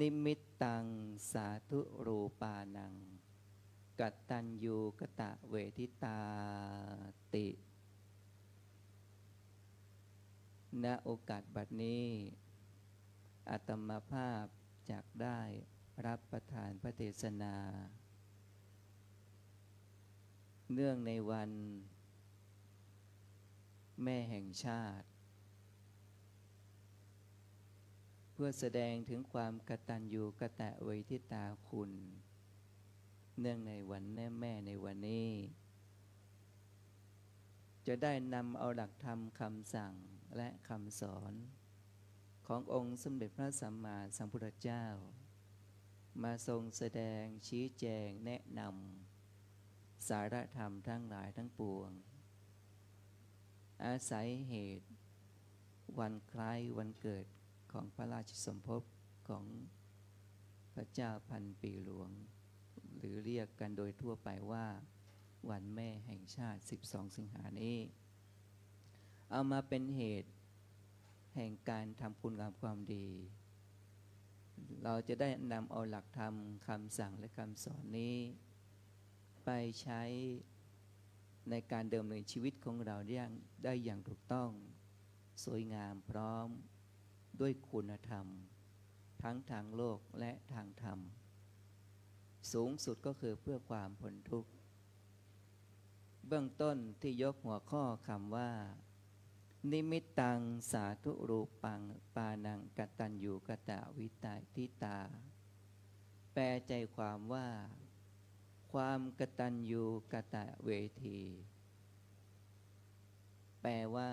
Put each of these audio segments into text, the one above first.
นิมิตตังสาธุรูปานัง กัตตัญญูกะตะเวทิตาติ ณโอกาสบัดนี้อาตมาภาพจากได้รับประทานพระเทศนา เนื่องในวัน แม่แห่งชาติ เพื่อแสดงถึงความกตัญญูกะตะเวทิตาคุณ เนื่องในวันแม่แม่ในวันนี้ จะได้นำเอาหลักธรรมคำสั่งและคำสอน ขององค์สมเด็จพระสัมมาสัมพุทธเจ้า มาทรงแสดงชี้แจงแนะนำสารธรรมทั้งหลายทั้งปวง อาศัยเหตุ วันคล้ายวันเกิด ของพระราชสมภพของพระเจ้าพันปีหลวง หรือเรียกกันโดยทั่วไปว่า วันแม่แห่งชาติ 12 สิงหานี้ เอามาเป็นเหตุแห่งการทำคุณงามความดี เราจะได้นำเอาหลักธรรมคำสั่งและคำสอนนี้ ไปใช้ในการเดิมเนินชีวิตของเราได้อย่างได้อย่างถูกต้อง สวยงามพร้อม ด้วยคุณธรรม ทั้งทางโลกและทางธรรม สูงสุดก็คือเพื่อความพ้นทุกข์ เบื้องต้นที่ยกหัวข้อคำว่า นิมิตตังสาธุรูปังปานังกตัญญูกตะวิตาทิตา แปลใจความว่า ความกตัญญูกตะเวที แปลว่า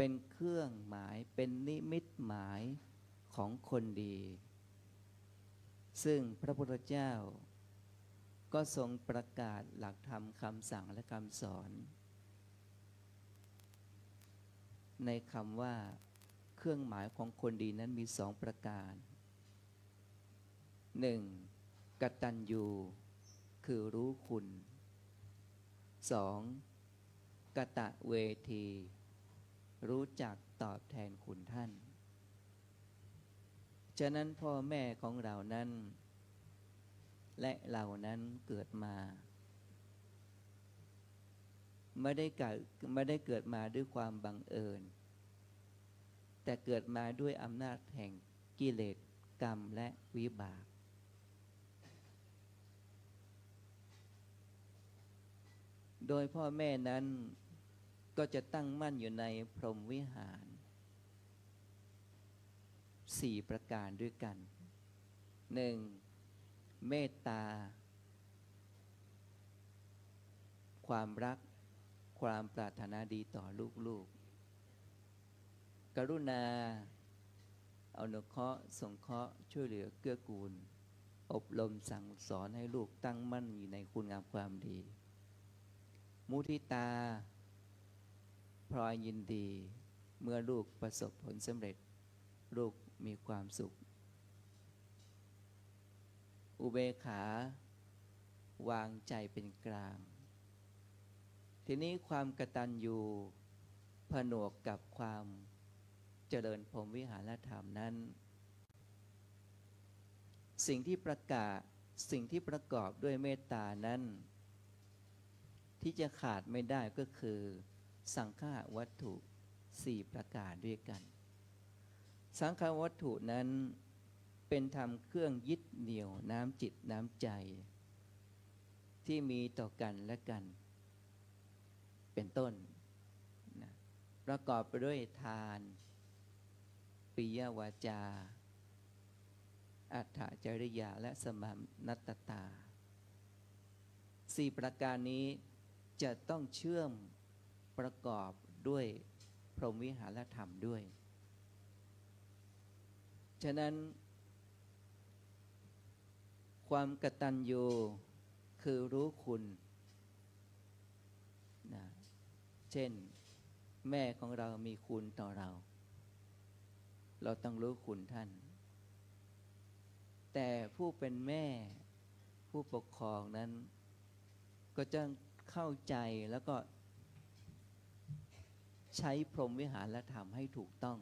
เป็นเครื่องหมายเป็นนิมิตหมายของคนดี ซึ่งพระพุทธเจ้า ก็ทรงประกาศหลักธรรมคำสั่งและคำสอน ในคำว่าเครื่องหมายของคนดีนั้นมีสองประการหนึ่งกตัญญูคือรู้คุณสองกะตะเวที รู้จักตอบแทนคุณท่าน ฉะนั้นพ่อแม่ของเรานั้น และเรานั้นเกิดมาไม่ได้เกิดไม่ได้เกิดมาด้วยความบังเอิญ แต่เกิดมาด้วยอำนาจแห่งกิเลสกรรมและวิบาก โดยพ่อแม่นั้น ก็จะตั้งมั่นอยู่ในพรหมวิหารสี่ประการด้วยกันหนึ่งเมตตา ความรักความปรารถนาดีต่อลูกๆ กรุณา เอานุเคราะห์สงเคราะห์ช่วยเหลือเกื้อกูล อบรมสั่งสอนให้ลูกตั้งมั่นอยู่ในคุณงามความดี มุทิตา พลอยยินดีเมื่อลูกประสบผลสำเร็จ ลูกมีความสุข อุเบกขา วางใจเป็นกลาง ทีนี้ความกระตัญญูผนวกกับความเจริญพรมวิหารธรรมนั้น สิ่งที่ประกาศสิ่งที่ประกอบด้วยเมตตานั้น ที่จะขาดไม่ได้ก็คือ สังฆาวัตถุสี่ประการด้วยกัน สังฆาวัตถุนั้นเป็นธรรมเครื่องยึดเหนี่ยวน้ำจิตน้ำใจ ที่มีต่อกันและกัน เป็นต้นนะประกอบไปด้วยทานปิยวาจา อัฏฐจริยาและสมานัตตาสี่ประการนี้จะต้องเชื่อม ประกอบด้วยพรหมวิหารธรรมด้วย ฉะนั้น ความกตัญญูคือรู้คุณนะเช่น แม่ของเรามีคุณต่อเรา เราต้องรู้คุณท่าน แต่ผู้เป็นแม่ผู้ปกครองนั้น ก็จะเข้าใจแล้วก็ ใช้พรหมวิหารและทำให้ถูกต้อง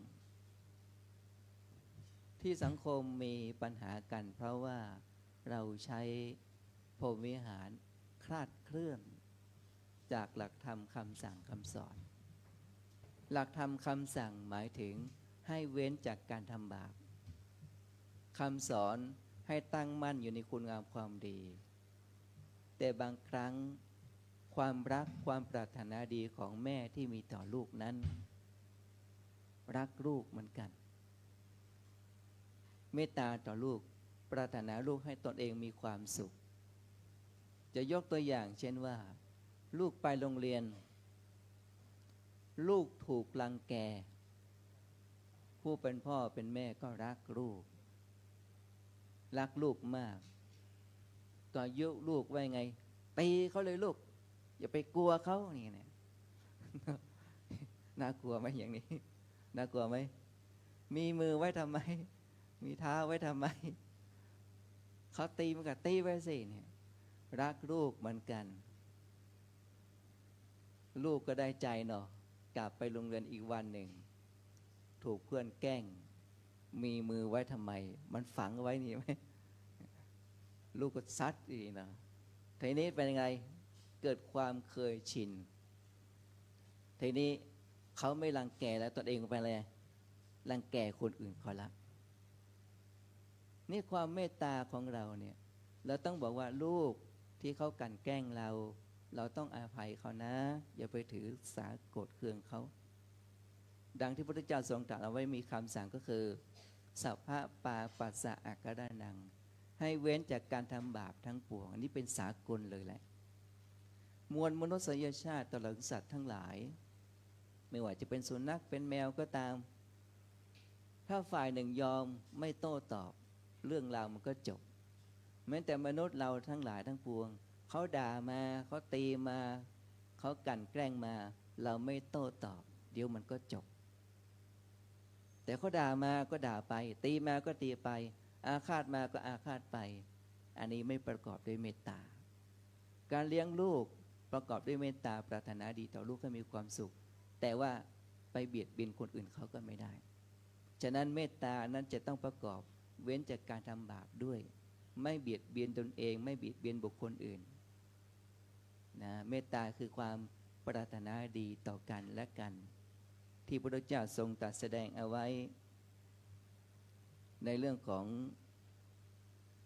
ที่สังคมมีปัญหากัน เพราะว่าเราใช้พรหมวิหารคลาดเคลื่อน จากหลักธรรมคำสั่งคำสอน หลักธรรมคำสั่งหมายถึงให้เว้นจากการทำบาปคำสอนให้ตั้งมั่นอยู่ในคุณงามความดี แต่บางครั้ง ความรักความปรารถนาดีของแม่ที่มีต่อลูกนั้น รักลูกเหมือนกัน เมตตาต่อลูกปรารถนาลูกให้ตนเองมีความสุข จะยกตัวอย่างเช่นว่า ลูกไปโรงเรียน ลูกถูกลังแก ผู้เป็นพ่อเป็นแม่ก็รักลูก รักลูกมาก ต่อยุลูกไว้ไงตีเขาเลยลูก อย่าไปกลัวเขานี่เนี่ยน่ากลัวไหมอย่างนี้ น่ากลัวไหม มีมือไว้ทำไม มีเท้าไว้ทำไม เขาตีมันก็ตีไว้สิเนี่ย รักลูกเหมือนกัน ลูกก็ได้ใจเนาะ กลับไปโรงเรียนอีกวันหนึ่ง ถูกเพื่อนแกล้ง มีมือไว้ทำไม มันฝังไว้นี่ไหม ลูกก็ซัดอีกนะทีนี้เป็นยังไง เกิดความเคยชิน ทีนี้เขาไม่รังแกแล้วตนเองไปเลยรังแกคนอื่นเขาละ นี่ความเมตตาของเราเนี่ยเราต้องบอกว่าลูกที่เขากันแกล้งเรา เราต้องอาภัยเขานะ อย่าไปถือสาโกรธเคืองเขา ดังที่พระพุทธเจ้าทรงตรัสเอาไว้มีคำสั่งก็คือสัพพะปาปัสสะอักกดานัง ให้เว้นจากการทำบาปทั้งปวง อันนี้เป็นสากลเลยแหละ มวลมนุษยชาติตลอดสัตว์ทั้งหลาย ไม่ว่าจะเป็นสุนัขเป็นแมวก็ตาม ถ้าฝ่ายหนึ่งยอมไม่โต้ตอบ เรื่องราวมันก็จบ แม้แต่มนุษย์เราทั้งหลายทั้งปวง เขาด่ามาเขาตีมา เขากั่นแกล้งมา เราไม่โต้ตอบ เดี๋ยวมันก็จบ แต่เขาด่ามาก็ด่าไป ตีมาก็ตีไป อาฆาตมาก็อาฆาตไป อันนี้ไม่ประกอบด้วยเมตตาการเลี้ยงลูก ประกอบด้วยเมตตาปรารถนาดีต่อลูกให้มีความสุข แต่ว่าไปเบียดเบียนคนอื่นเขาก็ไม่ได้ ฉะนั้นเมตตานั้นจะต้องประกอบเว้นจากการทำบาปด้วย ไม่เบียดเบียนตนเอง ไม่เบียดเบียนบุคคลอื่นนะเมตตาคือความปรารถนาดีต่อกันและกัน ที่พระเจ้าทรงตรัสแสดงเอาไว้ ในเรื่องของ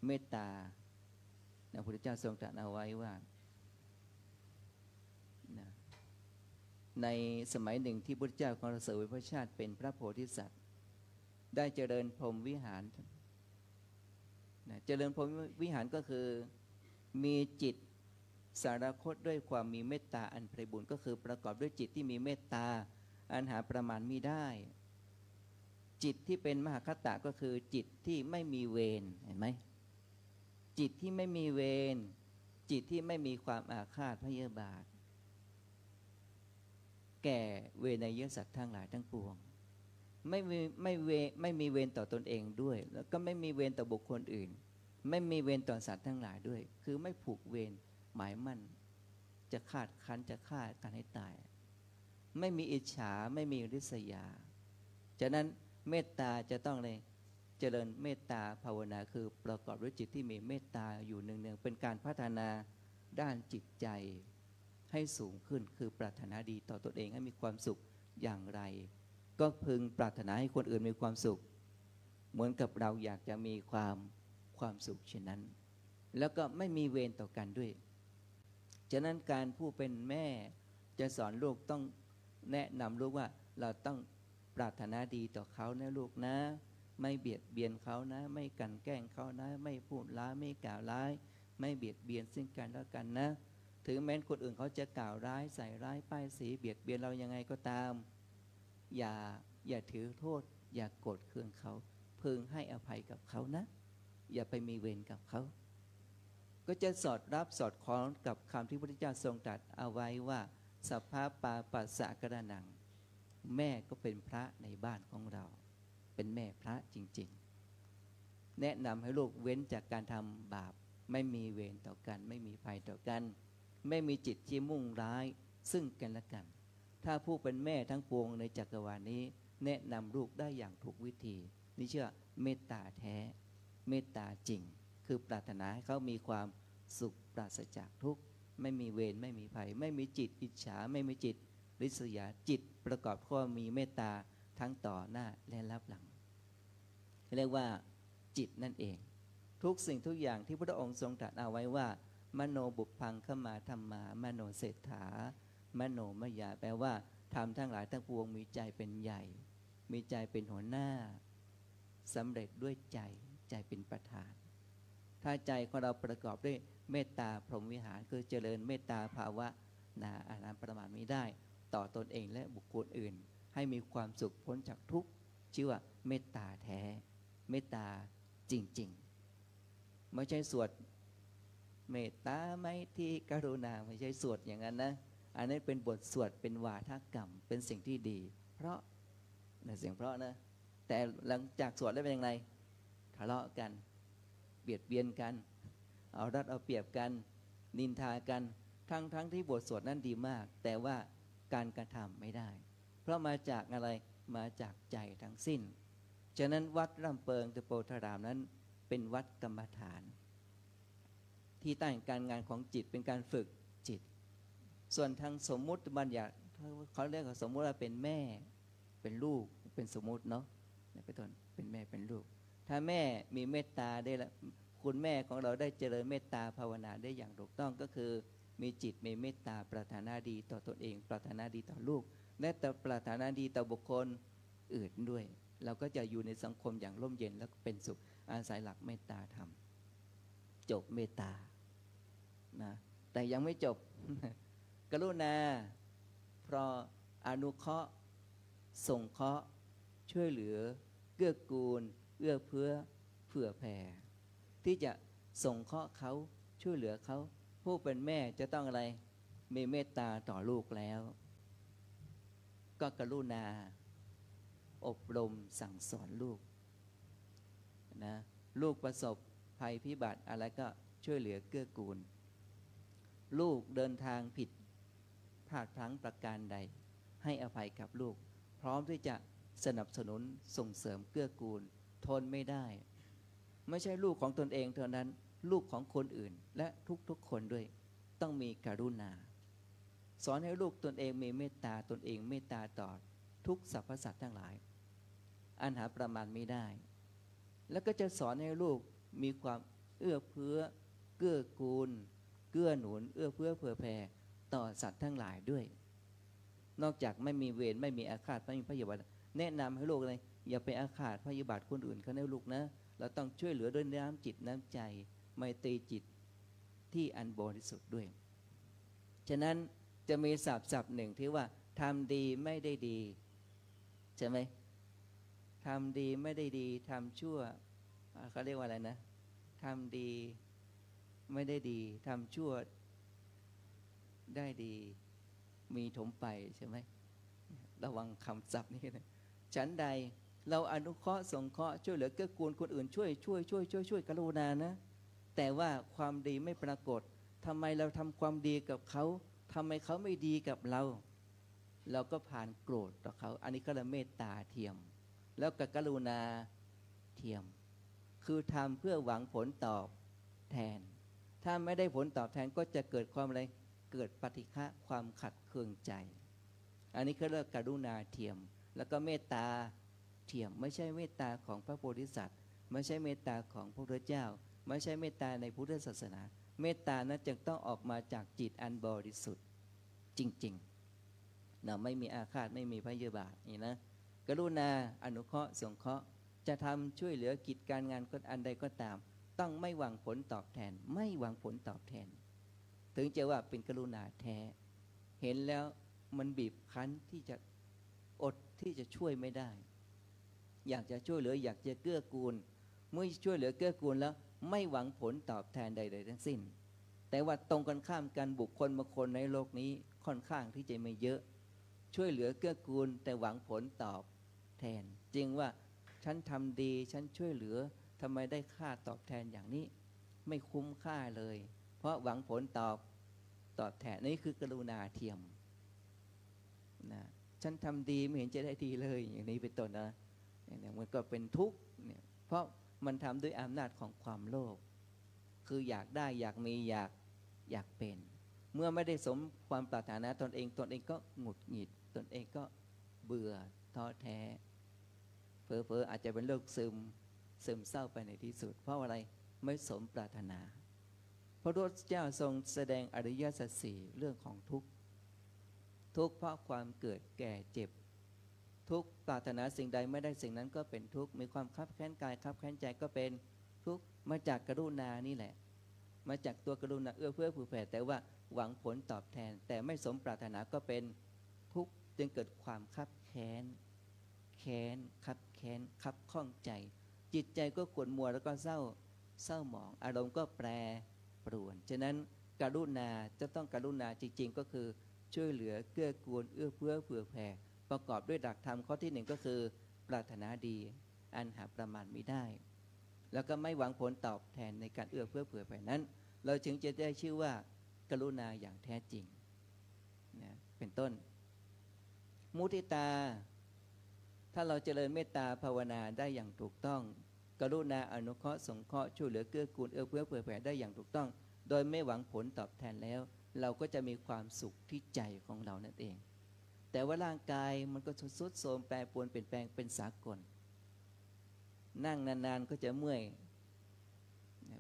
เมตตาพระพุทธเจ้าทรงตรัสเอาไว้ว่านะ ในสมัยหนึ่งที่พระเจ้าของเราเสวยพระชาติเป็นพระโพธิสัตว์ ได้เจริญพรหมวิหารนะเจริญพรหมวิหารก็คือมีจิตสารคตด้วยความมีเมตตาอันไพบุญก็คือประกอบด้วยจิตที่มีเมตตาอันหาประมาณมิได้ จิตที่เป็นมหาคตะก็คือจิตที่ไม่มีเวรเห็นไหมจิตที่ไม่มีเวรจิตที่ไม่มีความอาฆาตพยาบาท แก่เวนยสัตว์ทั้งหลายทั้งปวง ไม่มีไม่เวไม่มีเวรต่อตนเองด้วย แล้วก็ไม่มีเวรต่อบุคคลอื่น ไม่มีเวรต่อสัตว์ทั้งหลายด้วย คือไม่ผูกเวรหมายมั่น จะขาดคันจะฆ่ากันให้ตาย ไม่มีอิจฉาไม่มีริษยา ฉะนั้นเมตตาจะต้องเลยเจริญเมตตาภาวนาคือประกอบด้วยจิตที่มีเมตตาอยู่เนืองๆเป็นการพัฒนาด้านจิตใจ ให้สูงขึ้นคือปรารถนาดีต่อตนเองให้มีความสุขอย่างไร ก็พึงปรารถนาให้คนอื่นมีความสุข เหมือนกับเราอยากจะมีความความสุขเช่นนั้น แล้วก็ไม่มีเวรต่อกันด้วย ฉะนั้นการผู้เป็นแม่จะสอนลูกต้องแนะนำลูกว่าเราต้องปรารถนาดีต่อเขานะลูกนะ ไม่เบียดเบียนเขานะ ไม่กันแกล้งเขานะ ไม่พูดร้ายไม่กล่าวร้าย ไม่เบียดเบียนซึ่งกันและกันนะ ถึงแม้คนอื่นเขาจะกล่าวร้ายใส่ร้ายป้ายสีเบียดเบียนเรายังไงก็ตาม อย่าอย่าถือโทษ อย่ากโกรธเคืองเขาพึงให้อภัยกับเขานะ อย่าไปมีเวรกับเขา ก็จะสอดรับสอดคล้องกับคำที่พระพุทธเจ้าทรงตรัสเอาไว้ว่าสภาพปาปัสสะกระนัง แม่ก็เป็นพระในบ้านของเรา เป็นแม่พระจริง ๆ แนะนำให้ลูกเว้นจากการทำบาป ไม่มีเวรต่อกัน ไม่มีภัยต่อกัน ไม่มีจิตที่มุ่งร้ายซึ่งกันและกัน ถ้าผู้เป็นแม่ทั้งปวงในจักรวาลนี้ แนะนำลูกได้อย่างถูกวิธี นี่เชื่อเมตตาแท้ เมตตาจริง คือปรารถนาให้เขามีความสุขปราศจากทุกข์ไม่มีเวรไม่มีภัย ไม่มีจิตอิจฉาไม่มีจิตริษยาจิตประกอบข้อมีเมตตาทั้งต่อหน้าและรับหลัง เรียกว่าจิตนั่นเอง ทุกสิ่งทุกอย่างที่พระองค์ทรงตรัสเอาไว้ว่า มโนบุพพังเข้ามาธรรมามโนเศรษฐามโนมยาแปลว่าทำทั้งหลายทั้งปวงมีใจเป็นใหญ่ มีใจเป็นหัวหน้าสำเร็จด้วยใจใจเป็นประธาน ถ้าใจของเราประกอบด้วยเมตตาพรหมวิหารคือเจริญเมตตาภาวะนาอานาประมาณไม่ได้ ต่อตนเองและบุคคลอื่น ให้มีความสุขพ้นจากทุกข์ชื่อว่าเมตตาแท้ เมตตาจริง ๆ ไม่ใช่สวด เมตตาไม่ที่กรุณาไม่ใช่สวดอย่างนั้นนะอันนี้เป็นบทสวดเป็นวาทกรรมเป็นสิ่งที่ดี เพราะนะเสียงเพราะนะ แต่หลังจากสวดแล้วเป็นยังไงทะเลาะกัน เบียดเบียนกัน เอารัดเอาเปรียบกัน นินทากันทั้งทั้งที่บทสวดนั้นดีมาก แต่ว่าการกระทำไม่ได้ เพราะมาจากอะไรมาจากใจทั้งสิ้น ฉะนั้นวัดร่ำเปิงตะโปธารามนั้น เป็นวัดกรรมฐาน ที่ตั้งการงานของจิตเป็นการฝึกจิต ส่วนทางสมมุติบัญญัติเขาเรียกว่าสมมุติว่าเป็นแม่เป็นลูกเป็นสมมุติเนาะเป็นต้นเป็นแม่เป็นลูก ถ้าแม่มีเมตตาได้ละคุณแม่ของเราได้เจริญเมตตาภาวนาได้อย่างถูกต้องก็คือ มีจิตมีเมตตาปรารถนาดีต่อตนเอง ปรารถนาดีต่อลูก และแต่ปรารถนาดีต่อบุคคลอื่นด้วย เราก็จะอยู่ในสังคมอย่างร่มเย็นและเป็นสุขอาศัยหลักเมตตาธรรมจบเมตตา นะแต่ยังไม่จบ กรุณา เพราะอนุเคราะห์ส่งเคราะห์ช่วยเหลือ เกื้อกูล เอื้อเพื่อเผื่อแผ่ ที่จะส่งเคราะห์เขาช่วยเหลือเขา ผู้เป็นแม่จะต้องอะไร มีเมตตาต่อลูกแล้ว ก็กรุณา อบรมสั่งสอนลูกนะลูกประสบภัยพิบัติอะไรก็ช่วยเหลือเกื้อกูล ลูกเดินทางผิดพลาดพลั้งประการใด ให้อภัยกับลูก พร้อมที่จะสนับสนุนส่งเสริมเกื้อกูล ทนไม่ได้ ไม่ใช่ลูกของตนเองเท่านั้น ลูกของคนอื่นและทุกๆคนด้วย ต้องมีกรุณา สอนให้ลูกตนเองมีเมตตาตนเองเมตตาต่อทุกสรรพสัตว์ทั้งหลาย อันหาประมาณไม่ได้ แล้วก็จะสอนให้ลูกมีความเอื้อเฟื้อเกื้อกูล เกื้อหนุน เอื้อเฟื้อเผื่อแผ่ต่อสัตว์ทั้งหลายด้วย นอกจากไม่มีเวรไม่มีอาฆาตไม่มีพยาบาทแนะนำให้ลูกเลยอย่าไปอาฆาตพยาบาทคนอื่นเขาในลูกนะเราต้องช่วยเหลือด้วยน้ำจิตน้ำใจไมตรีจิตที่อันบริสุทธิ์ด้วย ฉะนั้นจะมีศัพท์ศัพท์หนึ่งที่ว่าทำดีไม่ได้ดี ใช่ไหมทำดีไม่ได้ดีทำชั่วเขาเรียกว่าอะไรนะทำดี ไม่ได้ดีทำชั่วได้ดีมีถมไปใช่ไหมระวังคำศัพท์นี้นะฉันใดเราอนุเคราะห์สงเคราะห์ช่วยเหลือเกื้อกูลคนอื่นช่วยช่วยช่วยช่วยช่วยกรุณานะ แต่ว่าความดีไม่ปรากฏทำไมเราทำความดีกับเขาทำไมเขาไม่ดีกับเรา เราก็ผ่านโกรธต่อเขา อันนี้ก็เรียกเมตตาเทียม แล้วกับกรุณาเทียม คือทำเพื่อหวังผลตอบแทน ถ้าไม่ได้ผลตอบแทนก็จะเกิดความอะไรเกิดปฏิฆะความขัดเคืองใจ อันนี้เขาเรียกกรุณาเทียม แล้วก็เมตตาเทียม ไม่ใช่เมตตาของพระโพธิสัตว์ ไม่ใช่เมตตาของพระพุทธเจ้า ไม่ใช่เมตตาในพุทธศาสนา เมตตานั้นจึงต้องออกมาจากจิตอันบริสุทธิ์จริงๆเราไม่มีอาฆาตไม่มีพยาบาทนี่นะกรุณาอนุเคราะห์สงเคราะห์จะทำช่วยเหลือกิจการงานคนอันใดก็ตาม ต้องไม่หวังผลตอบแทน ไม่หวังผลตอบแทน ถึงจะว่าเป็นกรุณาแท้ เห็นแล้วมันบีบคั้นที่จะอดที่จะช่วยไม่ได้ อยากจะช่วยเหลืออยากจะเกื้อกูล เมื่อช่วยเหลือเกื้อกูลแล้ว ไม่หวังผลตอบแทนใด ๆ ทั้งสิ้น แต่ว่าตรงกันข้ามกันบุคคลบางคนในโลกนี้ค่อนข้างที่จะไม่เยอะ ช่วยเหลือเกื้อกูล แต่หวังผลตอบแทนจริงว่าฉันทำดีฉันช่วยเหลือ ทำไมได้ค่าตอบแทนอย่างนี้ ไม่คุ้มค่าเลย เพราะหวังผลตอบตอบแทนนี่คือกรุณาเทียมนะฉันทำดีไม่เห็นจะได้ดีเลย อย่างนี้เป็นต้นนะอย่างนี้มันก็เป็นทุกข์เนี่ยเพราะมันทำด้วยอำนาจของความโลภคืออยากได้อยากมีอยากอยากเป็น เมื่อไม่ได้สมความปรารถนาตนเองตนเองก็หงุดหงิด ตนเองก็เบื่อท้อแท้เพอเพออาจจะเป็นโรคซึม ซึมเศร้าไปในที่สุด เพราะอะไรไม่สมปรารถนา พระพุทธเจ้าทรงแสดงอริยสัจสี่เรื่องของทุกข์ทุกข์เพราะความเกิดแก่เจ็บ ทุกข์ปรารถนาสิ่งใดไม่ได้สิ่งนั้นก็เป็นทุกข์มีความคับแค้นกายคับแค้นใจก็เป็นทุกข์มาจากกรุณานี่แหละ มาจากตัวกรุณาเอื้อเฟื้อผื่อแผ่แต่ว่าหวังผลตอบแทน แต่ไม่สมปรารถนาก็เป็นทุกข์จึงเกิดความคับแค้นแค้นคับแค้นคับข้องใจ จิตใจก็ขวนมัวแล้วก็เศร้าเศร้าหมอง อารมณ์ก็แปรปรวนฉะนั้นกรุณาจะต้องกรุณาจริง ๆ ก็คือช่วยเหลือเกื้อกูลเอื้อเฟื้อเผื่อแผ่ประกอบด้วยดักธรรมข้อที่หนึ่งก็คือ ปรารถนาดี อันหาประมาณไม่ได้ แล้วก็ไม่หวังผลตอบแทนในการเอื้อเฟื้อเผื่อแผ่นั้น เราจึงจะได้ชื่อว่า กรุณาอย่างแท้จริงนะเป็นต้น มุทิตา ถ้าเราเจริญเมตตาภาวนาได้อย่างถูกต้อง กรุณาอนุเคราะห์สงเคราะห์ช่วยเหลือเกื้อกูลเอื้อเฟื้อเผื่อแผ่ได้อย่างถูกต้อง โดยไม่หวังผลตอบแทนแล้ว เราก็จะมีความสุขที่ใจของเรานั่นเอง แต่ว่าร่างกายมันก็สุดโทรมแปรปรวนเปลี่ยนแปลงเป็นสากล นั่งนานๆก็จะเมื่อย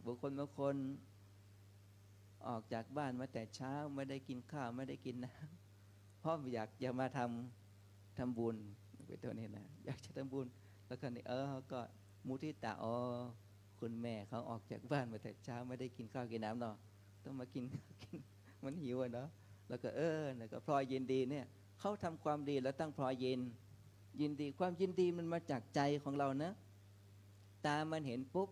บุคคลบางคนออกจากบ้านมาแต่เช้าไม่ได้กินข้าวไม่ได้กินน้ำเพราะอยากจะมาทำทำบุญ เป็นตัวนี้นะอยากจะทำบุญ แล้วก็นี่เออก็มุทิตาอ๋อคุณแม่เขาออกจากบ้านมาแต่เช้าไม่ได้กินข้าวกินน้ำเนาะต้องมากินกินมันหิวอะเนาะแล้วก็เออแล้วก็พลอยยินดีเนี่ยเขาทำความดีแล้วตั้งพลอยยิน ยินดีความยินดีมันมาจากใจของเรานะตามันเห็นปุ๊บ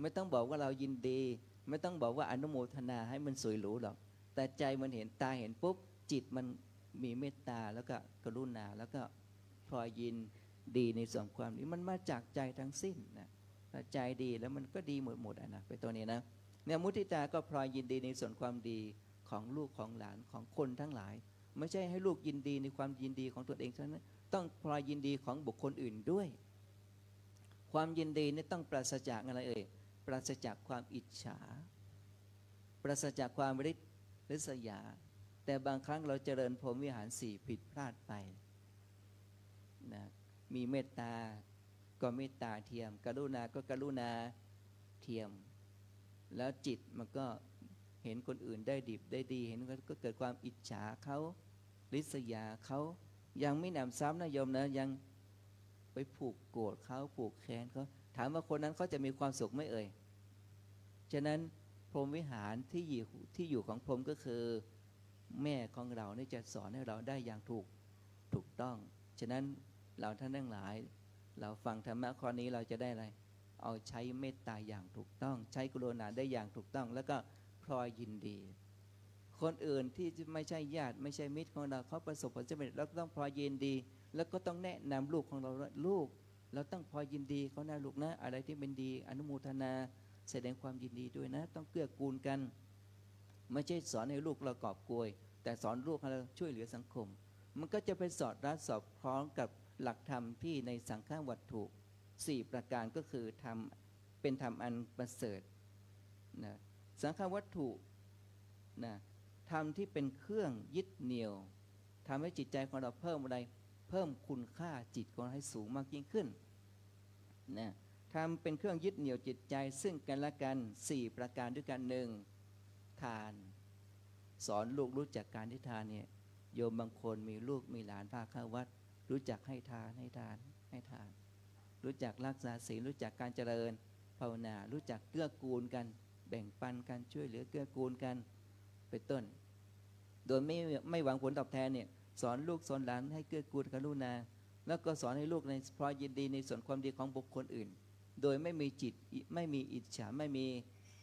ไม่ต้องบอกว่าเรายินดี ไม่ต้องบอกว่าอนุโมทนาให้มันสวยหรูหรอกแต่ใจมันเห็นตาเห็นปุ๊บจิตมันมีเมตตาแล้วก็กรุณาแล้วก็ พลอยยินดีในส่วนความนี้มันมาจากใจทั้งสิ้นนะใจดีแล้วมันก็ดีหมดหมดนะไปตัวนี้นะเนี่ยมุทิตาก็พลอยยินดีในส่วนความดีของลูกของหลานของคนทั้งหลาย ไม่ใช่ให้ลูกยินดีในความยินดีของตัวเองเท่านั้นต้องพลอยยินดีของบุคคลอื่นด้วย ความยินดีนี่ต้องปราศจากอะไรเอ่ยปราศจากความอิจฉา ปราศจากความริษริษยา แต่บางครั้งเราเจริญพรหมวิหารสี่ผิดพลาดไป มีเมตตา ก็เมตตาเทียม กรุณาก็กรุณาเทียม แล้วจิตมันก็เห็นคนอื่นได้ดิบได้ดี เห็นก็เกิดความอิจฉาเขาริษยาเขายังไม่หนำซ้ำนะโยมนะยังไปผูกโกรธเขาผูกแค้นเขาถามว่าคนนั้นเขาจะมีความสุขไหมเอ่ยฉะนั้นพรหมวิหารที่อยู่ที่อยู่ของพรหมก็คือ แม่ของเรานี่จะสอนให้เราได้อย่างถูกถูกต้อง ฉะนั้น เราท่านทั้งหลาย เราฟังธรรมะข้อนี้เราจะได้อะไร เอาใช้เมตตาอย่างถูกต้อง ใช้กรุณาได้อย่างถูกต้อง แล้วก็พลอยยินดี คนอื่นที่ไม่ใช่ญาติไม่ใช่มิตรของเราเขาประสบผลสำเร็จเราก็ต้องพลอยยินดี แล้วก็ต้องแนะนำลูกของเราลูก เราต้องพอยินดีเขานะลูกนะ อะไรที่เป็นดี อนุโมทนา แสดงความยินดีด้วยนะ ต้องเกื้อกูลกัน ไม่ใช่สอนให้ลูกเรากอบกวย แต่สอนลูกให้เราช่วยเหลือสังคม มันก็จะไปสอดรับสอบคล้องกับ หลักธรรมที่ในสังฆวัตถุสี่ประการก็คือทำเป็นธรรมอันประเสริฐนะสังฆวัตถุนะธรรมที่เป็นเครื่องยึดเหนี่ยวทำให้จิตใจของเราเพิ่มอะไรเพิ่มคุณค่าจิตของเราให้สูงมากยิ่งขึ้นนะทำเป็นเครื่องยึดเหนี่ยวจิตใจซึ่งกันและกันสี่ประการด้วยกันหนึ่งทาน สอนลูกรู้จักการที่ทานเนี่ยโยมบางคนมีลูกมีหลานพาเข้าวัด รู้จักให้ทานให้ทานให้ทาน รู้จักรักษาศีลรู้จักการเจริญภาวนา รู้จักเกื้อกูลกัน แบ่งปันกันช่วยเหลือเกื้อกูลกันเป็นต้น โดยไม่ไม่หวังผลตอบแทนเนี่ยสอนลูกสอนหลานให้เกื้อกูลกรุณา แล้วก็สอนให้ลูกในพลอยยินดีในส่วนความดีของบุคคลอื่น โดยไม่มีจิตไม่มีอิจฉาไม่มี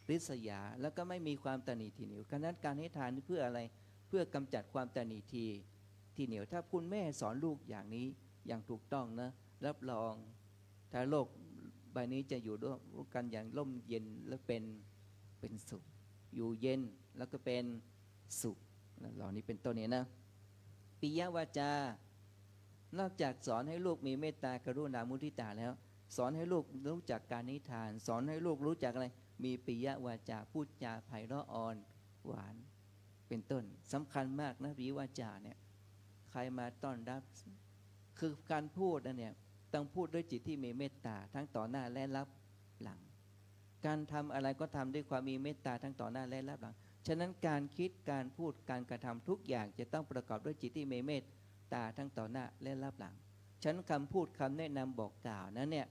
ริษยา แล้วก็ไม่มีความตนีทีเหนียวการนั้นการให้ทานเพื่ออะไรเพื่อกำจัดความตนีที ทีเหนียว ถ้าคุณแม่สอนลูกอย่างนี้อย่างถูกต้องนะ รับรองถ้าโลกใบนี้จะอยู่ด้วยกันอย่างร่มเย็นและเป็นเป็นสุข อยู่เย็นแล้วก็เป็นสุขเหล่านี้เป็นต้นนี้นะปิยวาจา นอกจากสอนให้ลูกมีเมตตากรุณามุทิตาแล้ว สอนให้ลูกรู้จักการนิทาน สอนให้ลูกรู้จักอะไร มีปิยวาจาพูดจาไพเราะอ่อนหวาน เป็นต้นสำคัญมากนะปิยวาจาเนี่ย ใครมาต้อนรับ คือการพูดนะเนี่ยต้องพูดด้วยจิตที่มีเมตตาทั้งต่อหน้าและรับหลัง การทำอะไรก็ทำด้วยความมีเมตตาทั้งต่อหน้าและรับหลัง ฉะนั้นการคิดการพูดการกระทำทุกอย่างจะต้องประกอบด้วยจิตที่มีเมตตาทั้งต่อหน้าและรับหลัง ฉะนั้นคำพูดคำแนะนำบอกกล่าวนั้นเนี่ย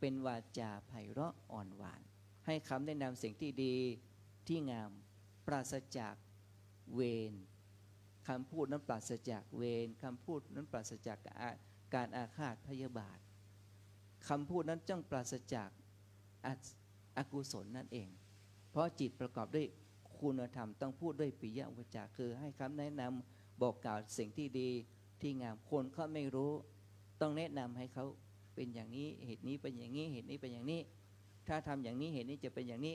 เป็นวาจาไพเราะอ่อนหวาน ให้คำแนะนำสิ่งที่ดีที่งาม ปราศจากเวร คำพูดนั้นปราศจากเวรคำพูดนั้นปราศจากการอาฆาตพยาบาทคำพูดนั้นจ้องปราศจากอกุศลนั่นเอง เพราะจิตประกอบด้วยคุณธรรมต้องพูดด้วยปิยวจาคือให้คำแนะนำบอกกล่าวสิ่งที่ดีที่งามคนเขาไม่รู้ ต้องแนะนำให้เขาเป็นอย่างนี้เหตุนี้เป็นอย่างนี้เหตุนี้เป็นอย่างนี้ ถ้าทำอย่างนี้เหตุนี้จะเป็นอย่างนี้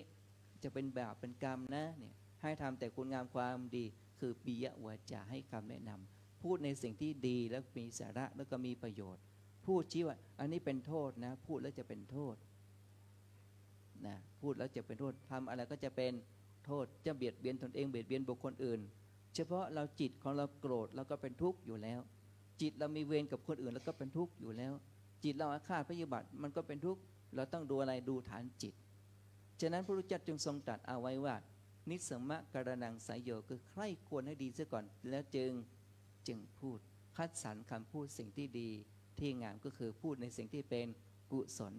จะเป็นบาปเป็นกรรมนะเนี่ยให้ทำแต่คุณงามความดี คือปิยวจาให้คำแนะนำพูดในสิ่งที่ดีแล้วมีสาระแล้วก็มีประโยชน์ พูดชี้ว่า อันนี้เป็นโทษนะ พูดแล้วจะเป็นโทษนะพูดแล้วจะเป็นโทษทำอะไรก็จะเป็นโทษจะเบียดเบียนตนเองเบียดเบียนบุคคลอื่น เฉพาะเราจิตของเราโกรธเราก็เป็นทุกข์อยู่แล้ว จิตเรามีเวรกับคนอื่นแล้วก็เป็นทุกข์อยู่แล้ว จิตเราอาฆาตพยาบาทมันก็เป็นทุกข์เราต้องดูอะไรดูฐานจิต ฉะนั้นพระพุทธเจ้าจึงทรงตรัสเอาไว้ว่า นิสมะกระนังสายโยคือใคร่ควรให้ดีเสียก่อน แล้วจึงจึงพูดคัดสรรคำพูดสิ่งที่ดีที่งามก็คือพูดในสิ่งที่เป็นกุศล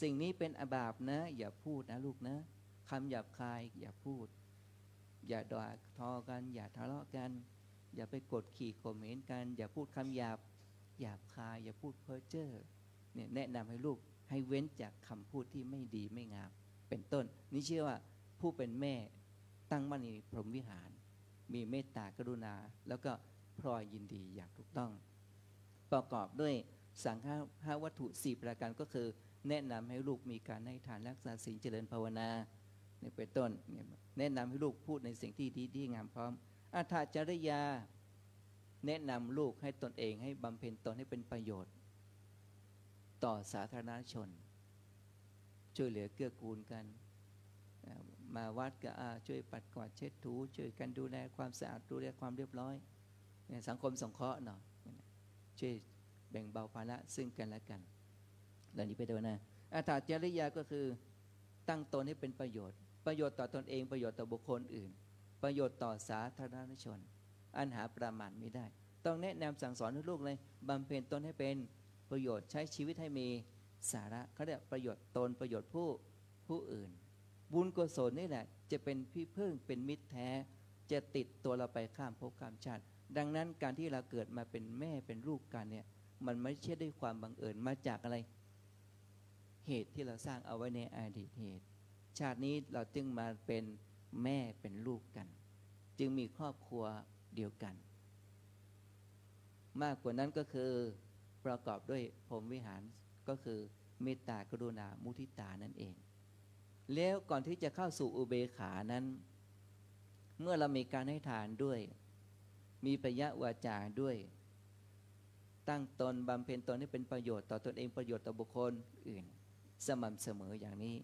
สิ่งนี้เป็นอบาปนะ อย่าพูดนะลูกนะคำหยาบคายอย่าพูด อย่าด่าทอกัน อย่าทะเลาะกัน อย่าไปกดขี่ข่มเหงกัน อย่าพูดคำหยาบหยาบคาย อย่าพูดเพ้อเจ้อเนี่ยแนะนำให้ลูกให้เว้นจากคำพูดที่ไม่ดีไม่งาม เป็นต้น นี่เชื่อว่าผู้เป็นแม่ ตั้งมั่นในพรหมวิหาร มีเมตตากรุณา แล้วก็พลอยยินดีอย่างถูกต้อง ประกอบด้วยสังฆาวัตถุสี่ประการก็คือ แนะนำให้ลูกมีการให้ทานรักษาศีลเจริญภาวนานี่เป็นต้น แนะนำให้ลูกพูดในสิ่งที่ดีที่งามพร้อมอาถาจริยา แนะนำลูกให้ตนเองให้บำเพ็ญตนให้เป็นประโยชน์ ต่อสาธารณชน ช่วยเหลือเกื้อกูลกัน มาวัดก็ช่วยปัดกวาดเช็ดถูช่วยกันดูแลความสะอาดดูแลความเรียบร้อยสังคมสงเคราะห์เนาะช่วยแบ่งเบาภาระซึ่งกันและกันเหล่านี้ไปดูนะอาถาจริยาก็คือตั้งตนให้เป็นประโยชน์ ประโยชน์ต่อตอนเองประโยชน์ต่อบุคคลอื่น ประโยชน์ต่อสาธารณชน อันหาประมาณไม่ได้ ต้องแนะนำสั่งสอนให้ลูกเลยบำเพ็ญตนให้เป็นประโยชน์ใช้ชีวิตให้มีสาระเขาเรียกประโยชน์ตนประโยชน์ผู้ผู้อื่น บุญกุศลนี่แหละ จะเป็นพี่พึ่งเป็นมิตรแท้ จะติดตัวเราไปข้ามภพข้ามชาติ ดังนั้นการที่เราเกิดมาเป็นแม่เป็นลูกกันเนี่ยมันไม่ใช่ด้วยความบังเอิญมาจากอะไร เหตุที่เราสร้างเอาไว้ในอดีตเหตุ ชาตินี้เราจึงมาเป็นแม่เป็นลูกกัน จึงมีครอบครัวเดียวกัน มากกว่านั้นก็คือประกอบด้วยพรมวิหารก็คือเมตตากรุณามุทิตานั่นเอง แล้วก่อนที่จะเข้าสู่อุเบขานั้น เมื่อเรามีการให้ทานด้วย มีปยะวาจาด้วย ตั้งตนบำเพ็ญตนให้เป็นประโยชน์ต่อตอนเองประโยชน์ต่อบุคคลอื่น สม่ำเสมออย่างนี้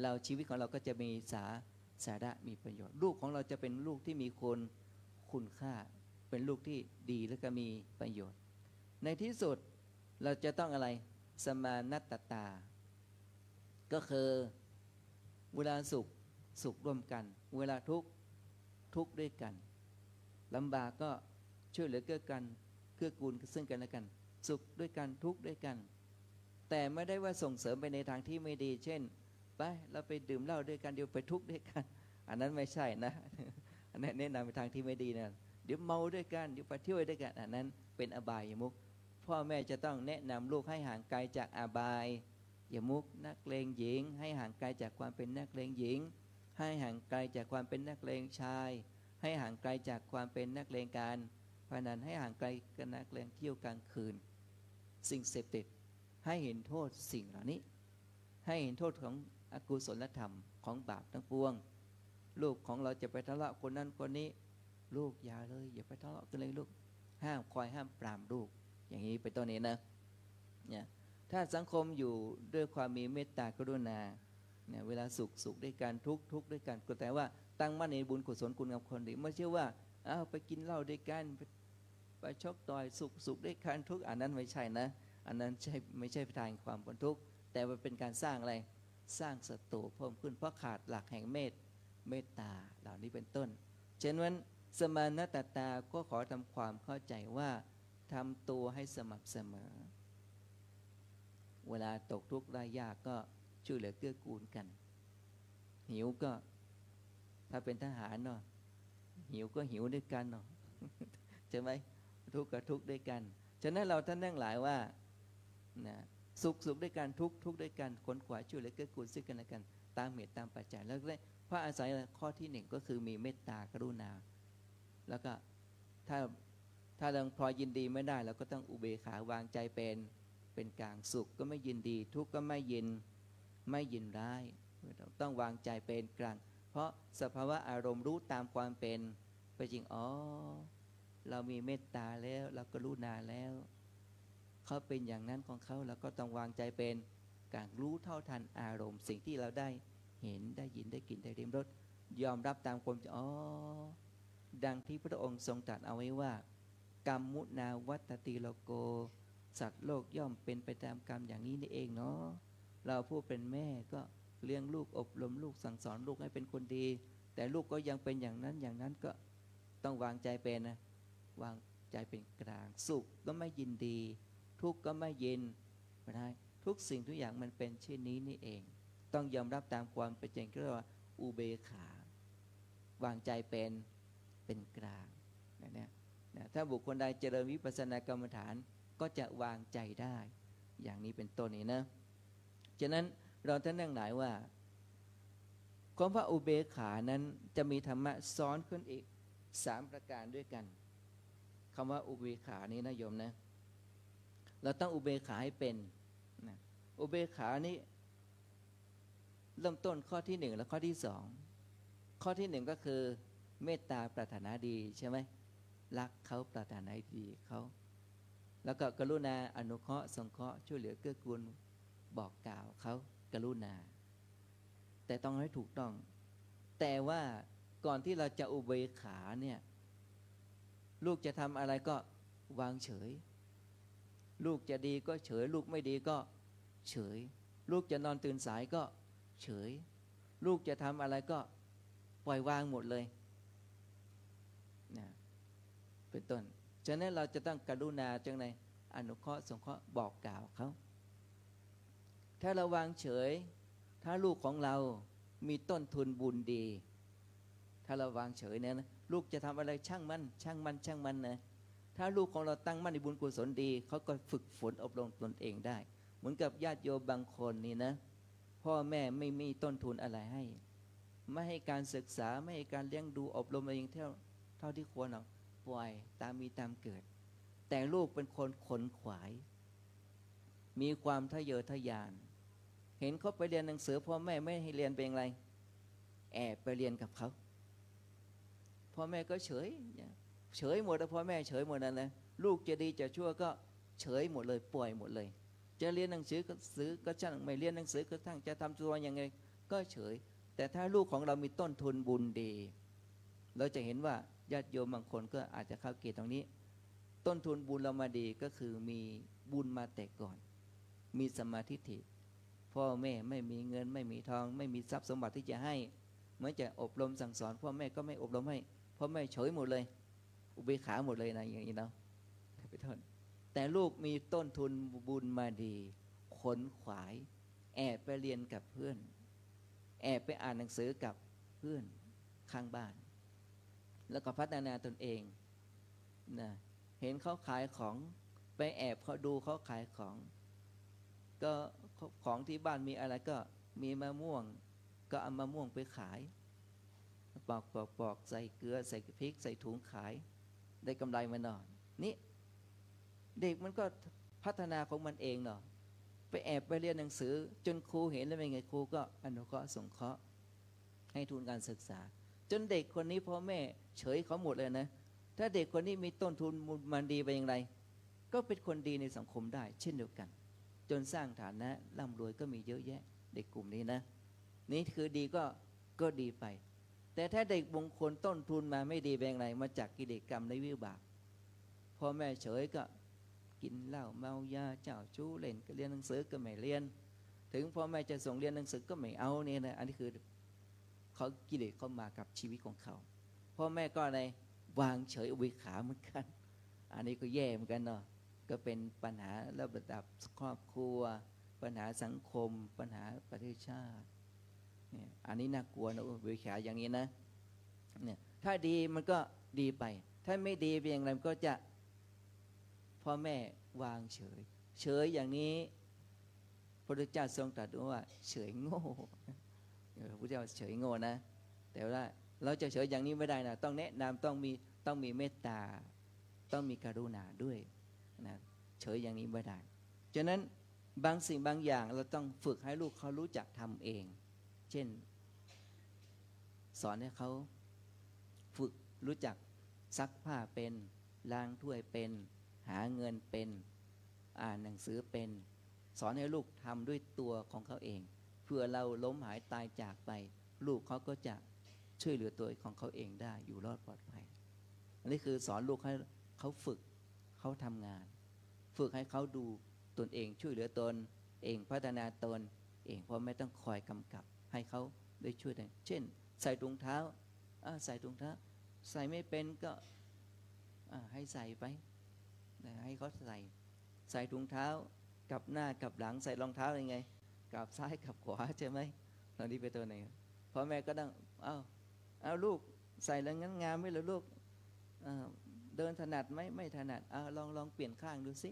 เราชีวิตของเราก็จะมีสาสาระมีประโยชน์ ลูกของเราจะเป็นลูกที่มีคุณคุณค่า เป็นลูกที่ดีและก็มีประโยชน์ ในที่สุดเราจะต้องอะไรสมานัตตา ก็คือ เวลาสุขสุขร่วมกัน เวลาทุกข์ทุกข์ด้วยกันลำบากก็ช่วยเหลือเกื้อกันเกื้อกูลซึ่งกันและกัน สุขด้วยกันทุกข์ด้วยกัน แต่ไม่ได้ว่าส่งเสริมไปในทางที่ไม่ดี เช่นไปเราไปดื่มเหล้าด้วยกันเดี๋ยวไปทุกข์ด้วยกัน อันนั้นไม่ใช่นะอันนั้นแนะนำไปทางที่ไม่ดีนะเดี๋ยวเมาด้วยกันเดี๋ยวไปเที่ยวด้วยกันอันนั้นเป็นอบายมุกพ่อแม่จะต้องแนะนำลูกให้ห่างไกลจากอบาย ยมุกนักเลงหญิง ให้ห่างไกลจากความเป็นนักเลงหญิง ให้ห่างไกลจากความเป็นนักเลงชาย ให้ห่างไกลจากความเป็นนักเลงการพนันให้ห่างไกลกับนักเลงเที่ยวกลางคืน สิ่งเสพติดให้เห็นโทษสิ่งเหล่านี้ ให้เห็นโทษของอกุศลธรรมของบาปทั้งปวง ลูกของเราจะไปทะเลาะคนนั้นคนนี้ ลูกอย่าเลย อย่าไปทะเลาะกันเลยลูก ห้ามคอยห้ามปรามลูก อย่างนี้เป็นต้นนี้นะเนี่ย ถ้าสังคมอยู่ด้วยความมีเมตตากรุณาเนี่ยเวลาสุขสุขด้วยกันทุกทุกด้วยกันก็แต่ว่าตั้งมั่นในบุญกุศลคุณงามความดีไม่ใช่ว่าเอาไปกินเหล้าด้วยกันไปไปชกต่อยสุขสุขด้วยกันทุกอันนั้นไม่ใช่นะ อันนั้นใช่ไม่ใช่ทางความบรรทุกข์แต่มันเป็นการสร้างอะไรสร้างศัตรูเพิ่มขึ้นเพราะขาดหลักแห่งเมตเมตตาเหล่านี้เป็นต้นฉะนั้นสมานตตาก็ขอทำความเข้าใจว่าทำตัวให้สม่ำเสมอ เวลาตกทุกข์ได้ยากก็ช่วยเหลือเกื้อกูลกัน หิวก็ ถ้าเป็นทหารเนาะหิวก็หิวด้วยกันเนาะใช่ไหมทุกข์กับทุกข์ด้วยกัน ฉะนั้นเราท่านนั่งหลายว่านะสุขสุขด้วยกันทุกข์ทุกข์ด้วยกันขนขวายช่วยเหลือเกื้อกูลซึ่งกันและกัน ตามเหตุตามปัจจัยแล้วก็พระอาศัยข้อที่หนึ่งก็คือมีเมตตากรุณา แล้วก็ถ้าถ้าเราพอยินดีไม่ได้เราก็ต้องอุเบกขาวางใจเป็น เป็นกลางสุขก็ไม่ยินดี ทุกข์ก็ไม่ยินไม่ยินร้ายต้องวางใจเป็นกลาง เพราะสภาวะอารมณ์รู้ตามความเป็นไปจริงอ๋อเรามีเมตตาแล้วเราก็รู้นาแล้วเขาเป็นอย่างนั้นของเขาเราก็ต้องวางใจเป็นกลางรู้เท่าทันอารมณ์ สิ่งที่เราได้เห็นได้ยินได้กลิ่นได้ริมรสยอมรับตามความอ๋อดังที่พระองค์ทรงตรัสเอาไว้ว่า กรรมมุนาวัตติโลโก สัตว์โลกย่อมเป็นไปตามกรรมอย่างนี้นี่เองเนาะเราผู้เป็นแม่ก็เลี้ยงลูกอบรมลูกสั่งสอนลูกให้เป็นคนดี แต่ลูกก็ยังเป็นอย่างนั้นอย่างนั้นก็ต้องวางใจเป็นนะวางใจเป็นกลาง สุขก็ไม่ยินดี ทุกข์ก็ไม่ยินไม่ได้ทุกสิ่งทุกอย่างมันเป็นเช่นนี้นี่เอง ต้องยอมรับตามความเป็นจริงเรียกว่าอุเบกขาวางใจเป็นเป็นกลางนะเนี่ยนะถ้าบุคคลใดเจริญวิปัสสนากรรมฐาน ก็จะวางใจได้ อย่างนี้เป็นต้นนี้นะ ฉะนั้นเราท่านนั่งหลายว่าคำว่าอุเบกขานั้นจะมีธรรมะซ้อนขึ้นอีกสามประการด้วยกันคำว่าอุเบกขานี้นะโยมนะ เราต้องอุเบกขาให้เป็นนะอุเบกขานี้เริ่มต้นข้อที่หนึ่งและข้อที่สองข้อที่หนึ่งก็คือเมตตาปรารถนาดีใช่ไหมรักเขาปรารถนาดีเขา แล้วก็กรุณาอนุเคราะห์สงเคราะห์ช่วยเหลือเกื้อกูลบอกกล่าวเขากรุณา แต่ต้องให้ถูกต้อง แต่ว่าก่อนที่เราจะอุเบกขาเนี่ยลูกจะทำอะไรก็วางเฉย ลูกจะดีก็เฉย ลูกไม่ดีก็เฉย ลูกจะนอนตื่นสายก็เฉย ลูกจะทำอะไรก็ปล่อยวางหมดเลยนะเป็นต้น ฉะนั้นเราจะต้องกรุณาจังในอนุเคราะห์สงเคราะห์บอกกล่าวเขาถ้าเราวางเฉย ถ้าลูกของเรามีต้นทุนบุญดี ถ้าเราวางเฉยเนี่ยนะลูกจะทำอะไรช่างมันช่างมันช่างมันนะถ้าลูกของเราตั้งมั่นในบุญกุศลดีเขาก็ฝึกฝนอบรมตนเองได้ เหมือนกับญาติโยมบางคนนี่นะ พ่อแม่ไม่มีต้นทุนอะไรให้ ไม่ให้การศึกษาไม่ให้การเลี้ยงดูอบรมเองเท่าเท่าที่ควรหรอก ปล่อยตามมีตามเกิด แต่ลูกเป็นคนขนขวาย มีความทะเยอทะยาน เห็นเขาไปเรียนหนังสือพ่อแม่ไม่ให้เรียนเป็นไร แอบไปเรียนกับเขาพ่อแม่ก็เฉย เฉยหมดแล้วพ่อแม่เฉยหมดนั่นเลยลูกจะดีจะชั่วก็เฉยหมดเลยป่วยหมดเลย จะเรียนหนังสือก็ซื้อก็ช่างไม่เรียนหนังสือก็ทั้งจะทำตัวยังไง ก็เฉย แต่ถ้าลูกของเรามีต้นทุนบุญดี เราจะเห็นว่า ญาติโยมบางคนก็อาจจะเข้าเกตตรงนี้ ต้นทุนบุญเรามาดีก็คือมีบุญมาแต่ก่อน มีสมาธิถิพ่อแม่ไม่มีเงินไม่มีทอง ไม่มีทรัพย์สมบัติที่จะให้เมื่อจะอบรมสั่งสอนพ่อแม่ก็ไม่อบรมให้พ่อแม่เฉยหมดเลย อุเบกขาหมดเลยนะอย่างนี้เนาะไปทนแต่ลูกมีต้นทุนบุญมาดี ขนขวาย แอบไปเรียนกับเพื่อน แอบไปอ่านหนังสือกับเพื่อนข้างบ้าน แล้วก็พัฒนาตนเองนะเห็นเขาขายของไปแอบเขาดูเขาขายของ ก็ของที่บ้านมีอะไรก็มีมะม่วง ก็เอามะม่วงไปขาย ปอกปอกปอกใส่เกลือใส่พริก ใส่ถุงขาย ได้กำไรมาหน่อยนี่เด็กมันก็พัฒนาของมันเองเนาะไปแอบไปเรียนหนังสือ จนครูเห็นแล้วเป็นไงครูก็อนุเคราะห์สงเคราะห์ให้ทุนการศึกษา จนเด็กคนนี้พ่อแม่เฉยเขาหมดเลยนะ ถ้าเด็กคนนี้มีต้นทุนมันดีไปอย่างไร ก็เป็นคนดีในสังคมได้ เช่นเดียวกัน จนสร้างฐานะร่ำรวยก็มีเยอะแยะ เด็กกลุ่มนี้นะ นี่คือดีก็ก็ดีไป แต่ถ้าเด็กบงคลต้นทุนมาไม่ดีแบงไรมาจากกิเลสกรรมในวิบากพ่อแม่เฉยก็กินเหล้าเมายาเจ้าชู้เล่นก็เรียนหนังสือก็ไม่เรียน ถึงพ่อแม่จะส่งเรียนหนังสือก็ไม่เอาเนี่ยนะอันนี้คือ เขากิเลสเข้ามากับชีวิตของเขาพ่อแม่ก็อะไรวางเฉยอุเบกขาเหมือนกัน อันนี้ก็แย่เหมือนกันเนาะก็เป็นปัญหาระดับครอบครัว ปัญหาสังคม ปัญหาประเทศชาติเนี่ยอันนี้น่ากลัวนะอุเบกขาอย่างนี้นะเนี่ยถ้าดีมันก็ดีไป ถ้าไม่ดีเป็นอย่างไรมันก็จะพ่อแม่วางเฉย เฉยอย่างนี้พระพุทธเจ้าทรงตรัสว่า เฉยโง่ พระพุทธเจ้าเฉยโง่นะ แต่ว่าเราจะเฉยอย่างนี้ไม่ได้นะต้องแนะนำต้องมีต้องมีเมตตา ต้องมีกรุณาด้วยนะเฉยอย่างนี้ไม่ได้ฉะนั้นบางสิ่งบางอย่างเราต้องฝึกให้ลูกเขารู้จักทำเอง เช่น สอนให้เขาฝึกรู้จักซักผ้าเป็นล้างถ้วยเป็น หาเงินเป็น อ่านหนังสือเป็น สอนให้ลูกทำด้วยตัวของเขาเอง เพื่อเราล้มหายตายจากไป ลูกเขาก็จะช่วยเหลือตัวของเขาเองได้อยู่รอดปลอดภัยอันนี้คือสอนลูกให้เขาฝึกเขาทำงาน ฝึกให้เขาดูตนเองช่วยเหลือตน เองพัฒนาตน เองเพราะไม่ต้องคอยกำกับ ให้เขาได้ช่วยได้เช่น ใส่ถุงเท้าใส่ถุงเท้า ใส่ไม่เป็นก็ให้ใส่ไปให้เขาใส่ ใส่ถุงเท้ากับหน้ากับหลังใส่รองเท้ายังไง กับซ้ายกับขวาใช่ไหมตอนนี้เป็นตัวไหนพ่อแม่ก็ต้องเอาเอา ลูกใส่แล้วงั้นงามไหมหรอลูกเดินถนัดไหมไม่ถนัดอลองลองเปลี่ยนข้างดูสิ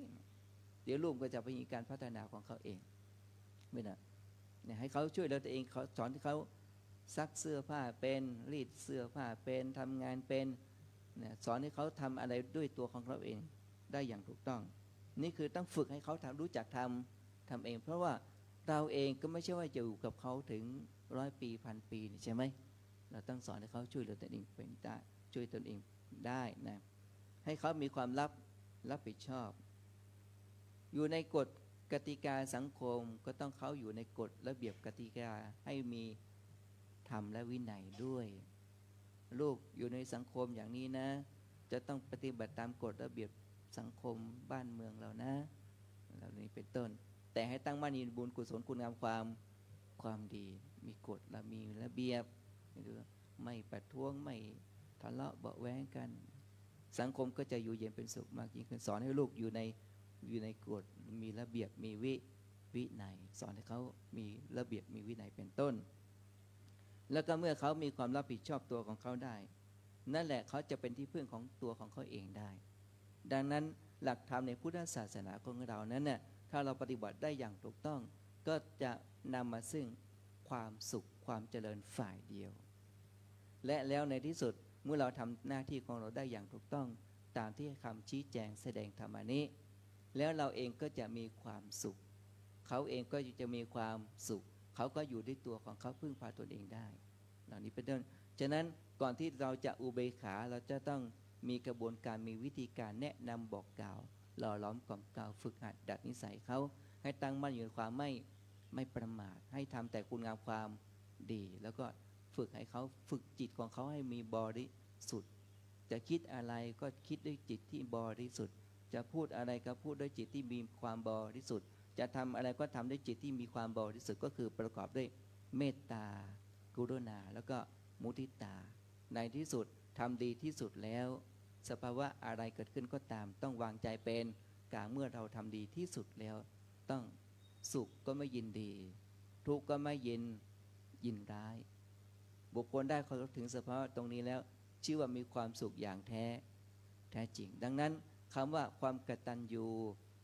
เดี๋ยวลูกก็จะไปมีการพัฒนาของเขาเองไม่นะเนี่ยให้เขาช่วยเหลือตัวเองเขาสอนที่เขาซักเสื้อผ้าเป็นรีดเสื้อผ้าเป็นทำงานเป็นเนี่ยสอนให้เขาทำอะไรด้วยตัวของเขาเองได้อย่างถูกต้อง นี่คือต้องฝึกให้เขาทำรู้จักทำทำเอง เพราะว่า เราเองก็ไม่ใช่ว่าจะอยู่กับเขาถึงร้อยปีพันปีใช่ไหมเราต้องสอนให้เขาช่วยเหลือตนเองเป็นได้ช่วยตนเองได้นะให้เขามีความรับรับผิดชอบ อยู่ในกฎกติกาสังคมก็ต้องเขาอยู่ในกฎระเบียบกติกาให้มีธรรมและวินัยด้วย ลูกอยู่ในสังคมอย่างนี้นะ จะต้องปฏิบัติตามกฎระเบียบสังคมบ้านเมืองเรานะเหล่านี้เป็นต้น แต่ให้ตั้งมั่นในบุญกุศลคุณงามความความดี มีกฎและมีระเบียบไม่ประท้วงไม่ทะเลาะเบาแวงกัน สังคมก็จะอยู่เย็นเป็นสุขมากยิ่งขึ้นสอนให้ลูกอยู่ในอยู่ในกฎมีระเบียบมีวิวิไนสอนให้เขามีระเบียบมีวินัยเป็นต้น แล้วก็เมื่อเขามีความรับผิดชอบตัวของเขาได้ นั่นแหละเขาจะเป็นที่พึ่งของตัวของเขาเองได้ ดังนั้นหลักธรรมในพุทธศาสนาของเรานั้นเนี่ย ถ้าเราปฏิบัติได้อย่างถูกต้อง ก็จะนำมาซึ่งความสุขความเจริญฝ่ายเดียว และแล้วในที่สุดเมื่อเราทำหน้าที่ของเราได้อย่างถูกต้อง ตามที่คำชี้แจงแสดงธรรมานี้ แล้วเราเองก็จะมีความสุข เขาเองก็จะมีความสุข เขาก็อยู่ด้วยตัวของเขาพึ่งพาตนเองได้ เหล่านี้เป็นต้นฉะนั้นก่อนที่เราจะอุเบกขาเราจะต้องมีกระบวนการมีวิธีการแนะนำบอกกล่าว หล่อล้อมกล่อมกล่าฝึกหัดดัดนิสัยเขาให้ตั้งมั่นอยู่ในความไม่ไม่ประมาท ให้ทำแต่คุณงามความดี แล้วก็ฝึกให้เขาฝึกจิตของเขาให้มีบริสุทธิ์ จะคิดอะไรก็คิดด้วยจิตที่บริสุทธิ์ จะพูดอะไรก็พูดด้วยจิตที่มีความบริสุทธิ์ จะทำอะไรก็ทำด้วยจิตที่มีความบริสุทธิ์ก็คือประกอบด้วยเมตตา กรุณา แล้วก็มุทิตา ในที่สุดทำดีที่สุดแล้ว สภาวะอะไรเกิดขึ้นก็ตาม ต้องวางใจเป็นกาเมื่อเราทำดีที่สุดแล้ว ต้องสุขก็ไม่ยินดี ทุกข์ก็ไม่ยินยินร้าย บุคคลได้เขาถึงสภาวะตรงนี้แล้ว ชื่อว่ามีความสุขอย่างแท้ แท้จริง ดังนั้นคำว่าความกตัญญู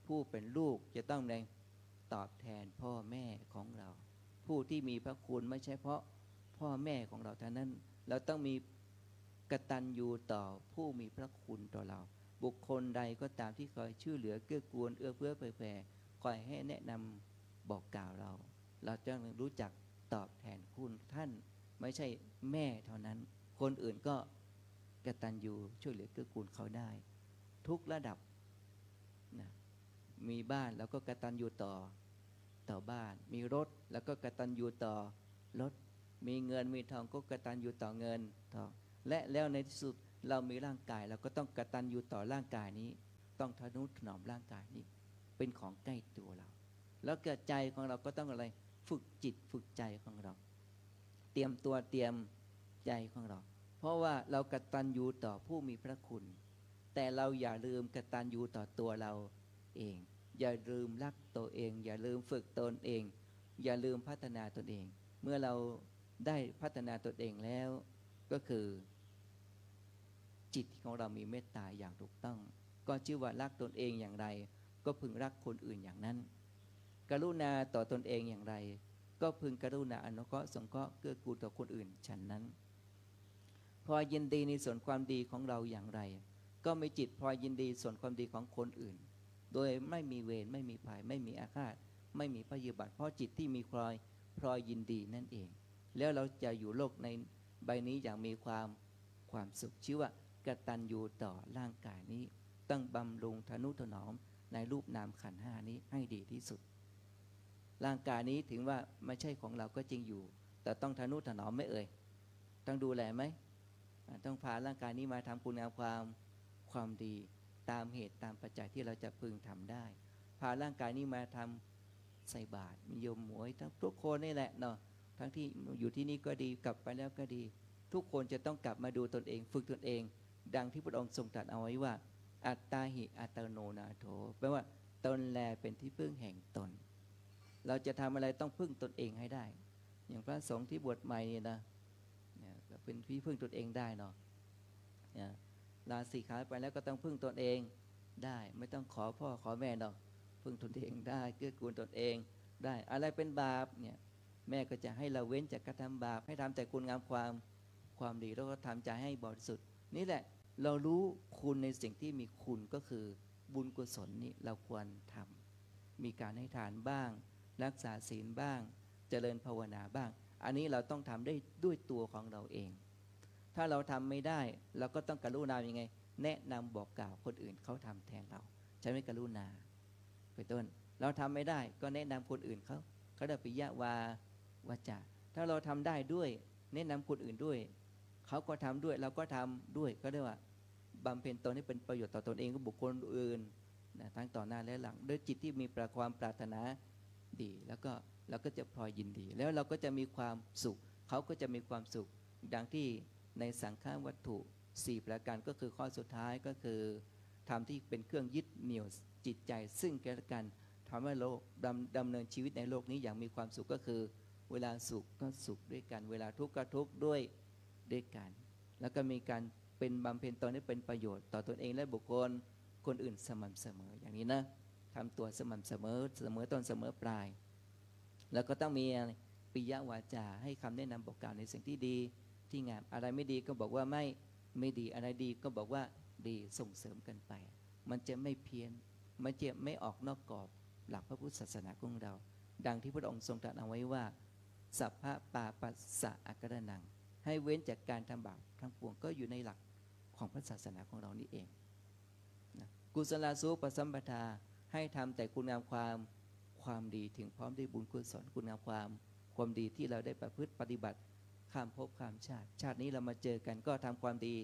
ผู้เป็นลูกจะต้องแรงตอบแทนพ่อแม่ของเรา ผู้ที่มีพระคุณไม่ใช่เพราะพ่อแม่ของเราเท่านั้น เราต้องมี กตัญญูต่อผู้มีพระคุณต่อเรา บุคคลใดก็ตามที่คอยช่วยเหลือเกื้อกูลเอื้อเฟื้อเผื่อแผ่คอยให้แนะนำบอกกล่าวเรา เราจะรู้จักตอบแทนคุณท่านไม่ใช่แม่เท่านั้น คนอื่นก็กตัญญูช่วยเหลือเกื้อกูลเขาได้ ทุกระดับนะมีบ้านแล้วก็กตัญญูต่อต่อบ้าน มีรถแล้วก็กตัญญูต่อรถมีเงินมีทองก็กตัญญูต่อเงินทอ และแล้วในที่สุดเรามีร่างกายเราก็ต้องกระตัญญูต่อร่างกายนี้ ต้องทนุถนอมร่างกายนี้ เป็นของใกล้ตัวเรา แล้วเกิดใจของเราก็ต้องอะไรฝึกจิตฝึกใจของเรา เตรียมตัวเตรียมใจของเรา เพราะว่าเรากระตัญญูต่อผู้มีพระคุณ แต่เราอย่าลืมกระตัญญูต่อตัวเราเอง อย่าลืมรักตัวเอง อย่าลืมฝึกตนเอง อย่าลืมพัฒนาตนเอง เมื่อเราได้พัฒนาตนเองแล้ว ก็คือ จิตของเรามีเมตตาอย่างถูกต้อง ก็ชื่อว่ารักตนเองอย่างไร ก็พึงรักคนอื่นอย่างนั้น กรุณาต่อตนเองอย่างไร ก็พึงกรุณาอนุเคราะห์สงเคราะห์เกื้อกูลต่อคนอื่นฉันนั้น พอยินดีในส่วนความดีของเราอย่างไร ก็มีจิตพอยินดีส่วนความดีของคนอื่น โดยไม่มีเวรไม่มีภัยไม่มีอาฆาต ไม่มีพยาบาทเพราะจิตที่มีพลอยพลอยยินดีนั่นเอง แล้วเราจะอยู่โลกในใบนี้อย่างมีความความสุขชื่อว่า กตัญญูต่อร่างกายนี้ ต้องบำรุงทนุถนอมในรูปนามขันห้านี้ให้ดีที่สุด ร่างกายนี้ถึงว่าไม่ใช่ของเราก็จริงอยู่ แต่ต้องทนุถนอมไม่เอ่ยต้องดูแลไหมต้องพาร่างกายนี้มาทำคุณงามความความดีตามเหตุตามปัจจัยที่เราจะพึงทำได้ พาร่างกายนี้มาทำใส่บาตรมีโยมหมวยทั้งทุกคนนี่แหละเนาะทั้งที่อยู่ที่นี่ก็ดีกลับไปแล้วก็ดี ทุกคนจะต้องกลับมาดูตนเอง ฝึกตนเอง ดังที่พระองค์ทรงตรัสเอาไว้ว่า อัตตาหิอัตโนนาโถแปลว่าตนแลเป็นที่พึ่งแห่งตน เราจะทำอะไรต้องพึ่งตนเองให้ได้ อย่างพระสงฆ์ที่บวชใหม่เนี่ยนะเนี่ยเป็นที่พึ่งตนเองได้เนาะลาสีขาไปแล้วก็ต้องพึ่งตนเองได้ ไม่ต้องขอพ่อขอแม่เนาะพึ่งตนเองได้เกื้อกูลตนเองได้ อะไรเป็นบาปเนี่ยแม่ก็จะให้เราเว้นจากการทำบาปให้ทำแต่คุณงามความความดีแล้วก็ทำใจให้บริสุทธิ์นี่แหละ เรารู้คุณในสิ่งที่มีคุณก็คือบุญกุศลนี่เราควรทำมีการให้ทานบ้าง รักษาศีลบ้าง เจริญภาวนาบ้าง อันนี้เราต้องทำได้ด้วยตัวของเราเอง ถ้าเราทำไม่ได้ เราก็ต้องกรุณาอย่างไง แนะนำบอกกล่าวคนอื่นเขาทำแทนเรา ใช้ไม่กรุณาเป็นต้น เราทำไม่ได้ก็แนะนำคนอื่นเขาเขาได้ปิยะวาวาจาถ้าเราทำได้ด้วยแนะนำคนอื่นด้วย เขาก็ทำด้วยเราก็ทำด้วยก็เรียกว่าบำเพ็ญตนให้เป็นประโยชน์ต่อตนเองกับบุคคลอื่นนะทั้งต่อหน้าและหลัง ด้วยจิตที่มีประความปรารถนาดี แล้วก็เราก็จะพลอยยินดี แล้วเราก็จะมีความสุข เขาก็จะมีความสุข ดังที่ในสังฆวัตถุ 4 ประการก็คือข้อสุดท้ายก็คือทำที่เป็นเครื่องยึดเหนี่ยวจิตใจ ซึ่งกันแก่กันทำให้โลกดำดำเนินชีวิตในโลกนี้อย่างมีความสุขก็คือ เวลาสุขก็สุขด้วยกัน เวลาทุกข์ก็ทุกข์ด้วย ด้วยกัน แล้วก็มีการเป็นบำเพ็ญตนให้เป็นประโยชน์ต่อตอนเองและบุคคลคนอื่นสม่ำเสมออย่างนี้นะทำตัวสม่ำเสมอเสมอต้นเสมอปลาย แล้วก็ต้องมีปิยวาจาให้คำแนะนำบอกกล่าวในสิ่งที่ดีที่งามอะไรไม่ดีก็บอกว่าไม่ไม่ดีอะไรดีก็บอกว่าดีส่งเสริมกันไป มันจะไม่เพี้ยนมันจะไม่ออกนอกกรอบหลักพระพุทธศาสนาของเรา ดังที่พระองค์ทรงตรัสเอาไว้ว่า สัพพะปาปัสสะอักระนัง ให้เว้นจากการทำบาปทั้งปวงก็อยู่ในหลักของพระศาสนาของเรานี่เองนะกุศลสูปสัมปทาให้ทำแต่คุณงามความความดีถึงพร้อมด้วยบุญกุศลคุณงามความความดีที่เราได้ประพฤติปฏิบัติข้ามภพข้ามชาติ ชาตินี้เรามาเจอกันก็ทำความดี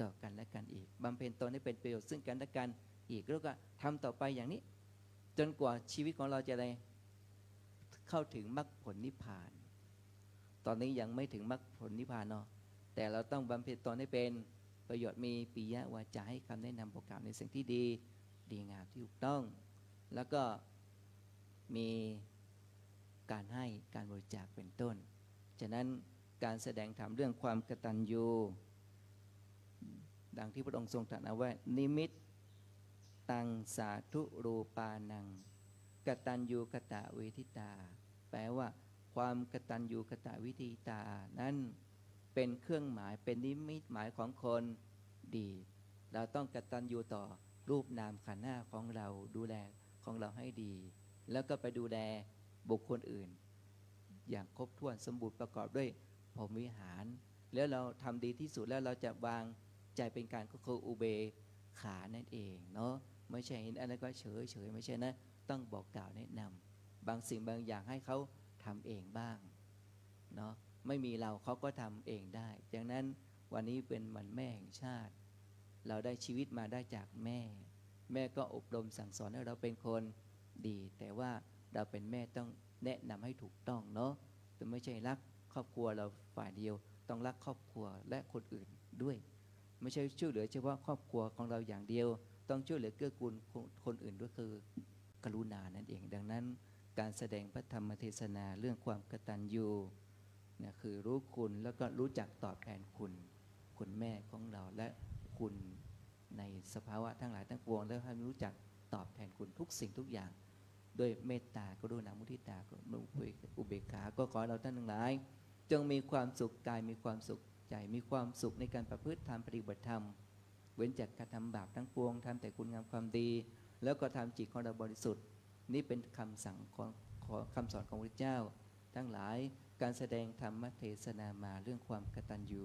ต่อกันและกันอีกบำเพ็ญตนให้เป็นประโยชน์ซึ่งกันและกันอีกแล้วก็ทำต่อไปอย่างนี้ จนกว่าชีวิตของเราจะได้เข้าถึงมรรคผลนิพพาน ตอนนี้ยังไม่ถึงมรรคผลนิพพานเนาะแต่เราต้องบำเพ็ญตนให้เป็นประโยชน์มีปิยะวาจาให้คำแนะนำบอกกล่าวในสิ่งที่ดี ดีงามที่ถูกต้อง แล้วก็มีการให้การบริจาคเป็นต้น ฉะนั้นการแสดงธรรมเรื่องความกตัญญูดังที่พระองค์ทรงตรัสเอาไว้นิมิตตังสาธุรูปานังกตัญญูกะตะเวทิตา แปลว่า ความกตัญญูกตวิธีตา นั้นเป็นเครื่องหมายเป็นนิมิตหมายของคนดี เราต้องกตัญญูต่อรูปนามขันหน้าของเราดูแลของเราให้ดี แล้วก็ไปดูแลบุคคลอื่น อย่างครบถ้วนสมบูรณ์ประกอบด้วยพรหมวิหาร แล้วเราทำดีที่สุดแล้วเราจะวางใจเป็นการก็คืออุเบขานั่นเองเนาะไม่ใช่เห็นอะไรก็เฉยเฉยไม่ใช่นะ ต้องบอกกล่าวแนะนำบางสิ่งบางอย่างให้เขา ทำเองบ้างเนาะไม่มีเราเขาก็ทำเองได้ดังนั้นวันนี้เป็นวันแม่แห่งชาติ เราได้ชีวิตมาได้จากแม่ แม่ก็อบรมสั่งสอนให้เราเป็นคนดี แต่ว่าเราเป็นแม่ต้องแนะนำให้ถูกต้องเนาะแต่ไม่ใช่รักครอบครัวเราฝ่ายเดียวต้องรักครอบครัวและคนอื่นด้วย ไม่ใช่ช่วยเหลือเฉพาะครอบครัวของเราอย่างเดียว ต้องช่วยเหลือเกื้อกูลคนอื่นด้วยคือ กรุณานั่นเองดังนั้น การแสดงพระธรรมเทศนาเรื่องความกตัญญูเนี่ยคือรู้คุณแล้วก็รู้จักตอบแทนคุณ คุณแม่ของเราและคุณในสภาวะทั้งหลายทั้งปวง แล้วให้รู้จักตอบแทนคุณทุกสิ่งทุกอย่าง ด้วยเมตตากรุณามุทิตาอุเบกขา ก็ขอเราท่านทั้งหลาย จงมีความสุขกายมีความสุขใจมีความสุขในการประพฤติธรรมปฏิบัติธรรม เว้นจากการทำบาปทั้งปวงทำแต่คุณงามความดี แล้วก็ทำจิตของเราบริสุทธิ์ นี่เป็นคำสั่งของคำสอนของพระเจ้า ทั้งหลายการแสดงธรรมเทศนามาเรื่องความกตัญญู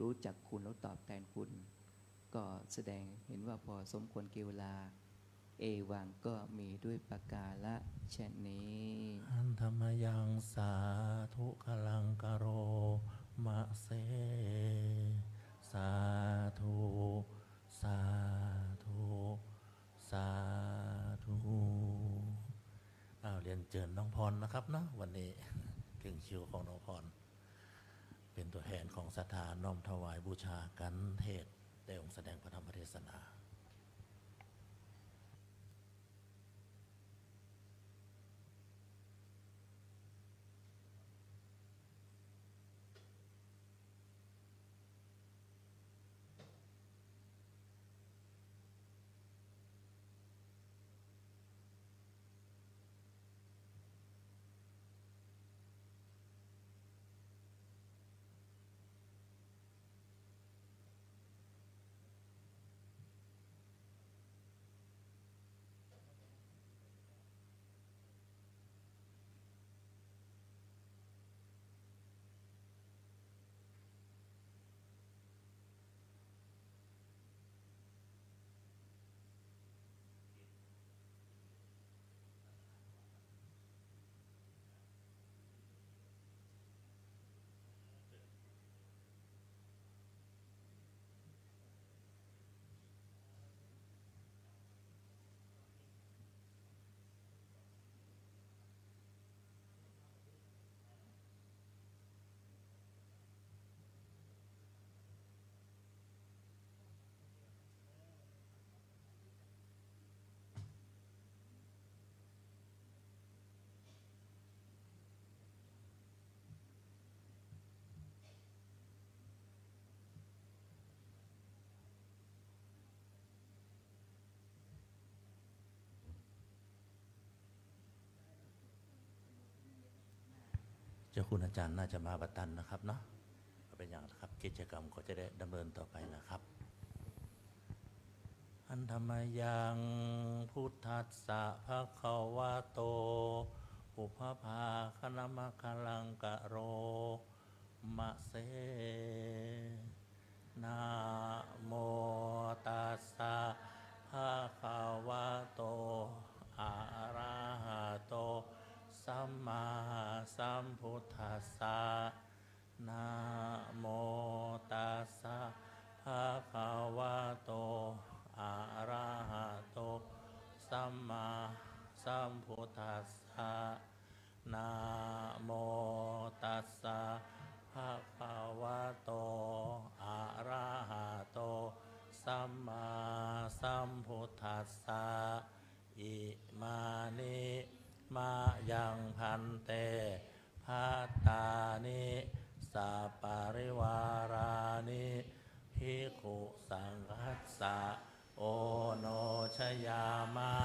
รู้จักคุณแล้วตอบแทนคุณ ก็แสดงเห็นว่าพอสมควรเกวลา เอวังก็มีด้วยประกาละเช่นนี้อันธรรมยังสาธุกลังกโรมะเสสาธุสาธุสาธุ อ้าวเรียนเจิญน้องพรนะครับเนาะวันนี้ถึงคิวของน้องพร เป็นตัวแทนของศรัทธาน้อมถวายบูชากันเทศได้องค์แสดงพระธรรมเทศนา เจ้าคุณอาจารย์น่าจะมาประตันนะครับเนาะเป็นอย่างนะครับกิจกรรมก็จะได้ดำเนินต่อไปนะครับ อันธรรมยังพุทธัสสะภะคะวะโต อุปภาคณมะคะลังกะโรมะเส นเตพัตานิสัปปริวารานิภิกขุสังคัสสะโอโนชยามะ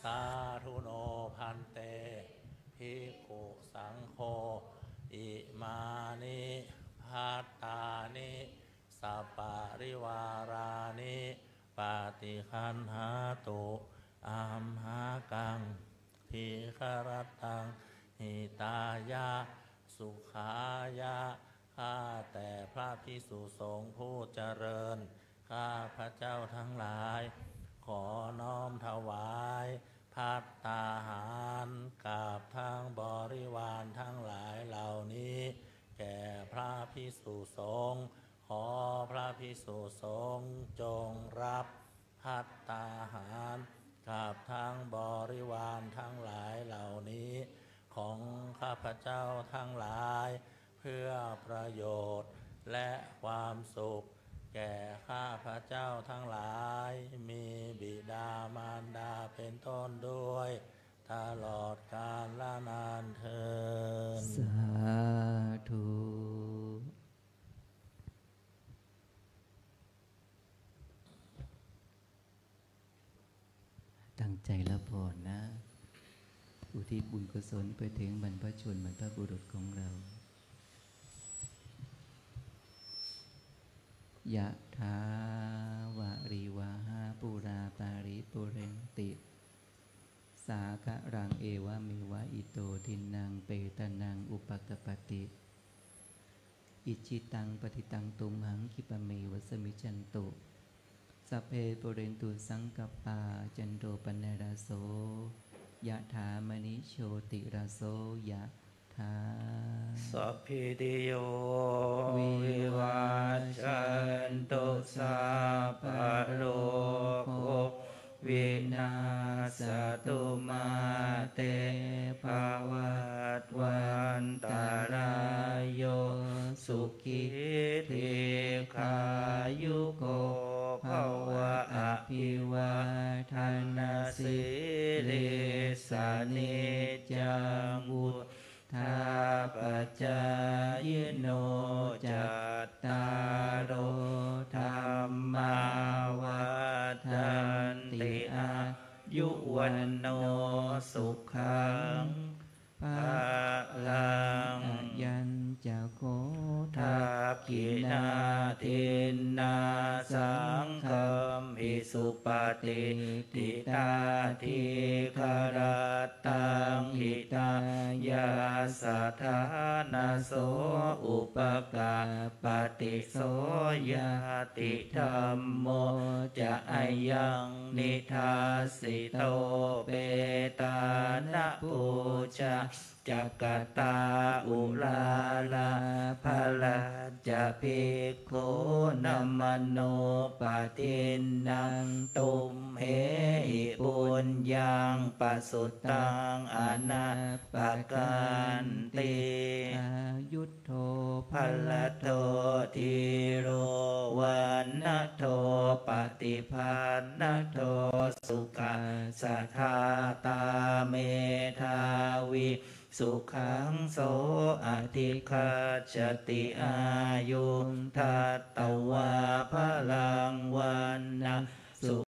สาธุโนพันเตภิกขุสังโฆอิมานิพัตตาริวารานิปาติคันหาตุอามหากังทีคารตังหิตายะ สุขายะ ข้าแต่พระพิสุสงฆ์ผู้เจริญ ข้าพระเจ้าทั้งหลาย ขอน้อมถวายพัตตาหารกับทั้งบริวารทั้งหลายเหล่านี้ แก่พระพิสุสงฆ์ขอพระพิสุส งฆ์จงรับพัตตาหารกับทั้งบริวารทั้งหลายเหล่านี้ ของข้าพเจ้าทั้งหลาย เพื่อประโยชน์และความสุข แก่ข้าพเจ้าทั้งหลาย มีบิดามารดาเป็นต้นด้วยตลอดกาลละนานเทินสาธุ ใจแล้วพรนะ อุทิศบุญกุศลไปถึงบรรพชนบรรพบุรุษของเรายะถาวะริวาหาปุราปาริปุเรนติ สาคะรังเอวะเมวะอิโตทินนังเปตานังอุปะกัปปะติ อิจฉิตังปัตถิตังตุมหัง ขิปปะเมวะ สะมิชฌะตุ สัพเพปูเรนตุสังกัปปาจันโทปัณณะระโสยะถา มะณิโชติระโสยะถาสัพพีติโยวิวัชชันตุสัพพพะโลโลกกวินาสตุมาเตภวัตวันตารายโยสุขิติขายุโก ภวะอภิวาทนาสิริสานิจังวุธาปัจจา สุปฏิติตาทิคารตังหิตายาสัทานาโสอุปกาปฏิโสยาติธรรมโมจะอายังนิทาสิโตเปตานะปูชา จักตาอุลาลาภลาจะภิกขุนัมมโนปฏินนังตุมเหหิปุญญังปสุตังอนาปกันติอายุทโธพลโตทีโรวันนโทปฏิพันนโทสุขสัทธาตาเมธาวิ สุขังโสอธิคาชติอายุทัตตวาพลังวันนะสุ